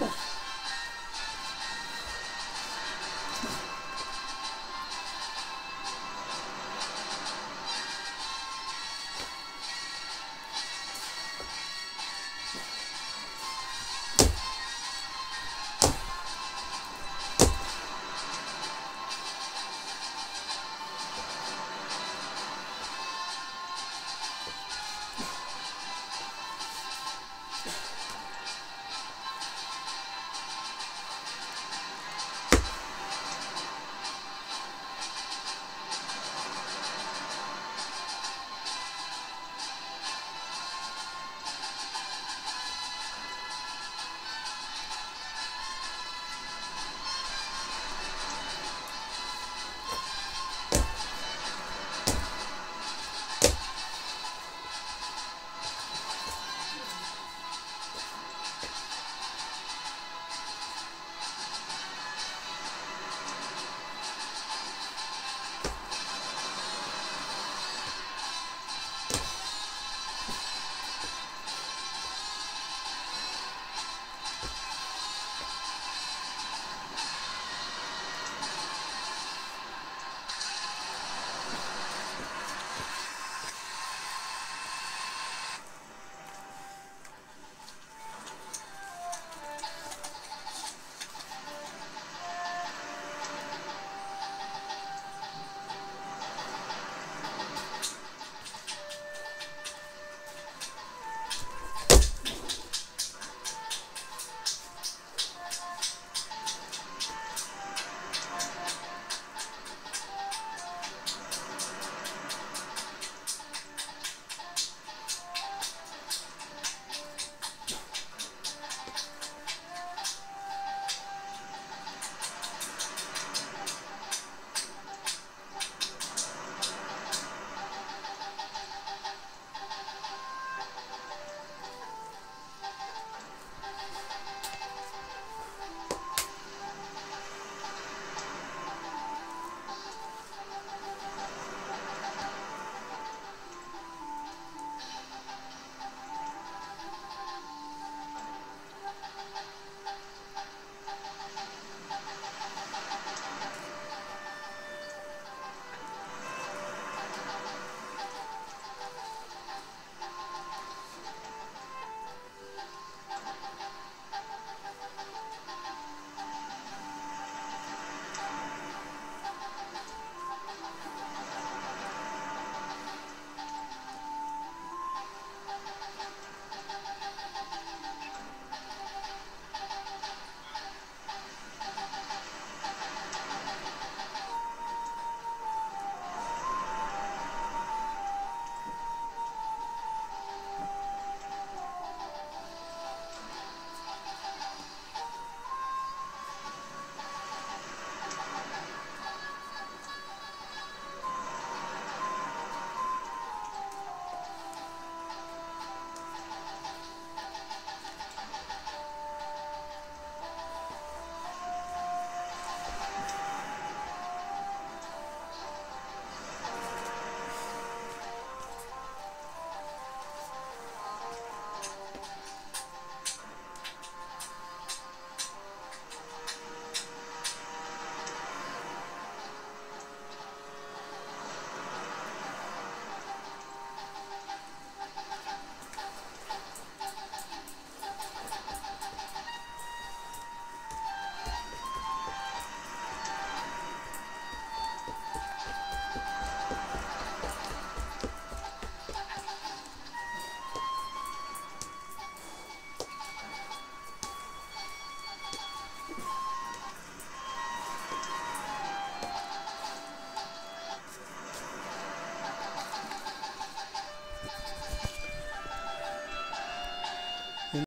Bye.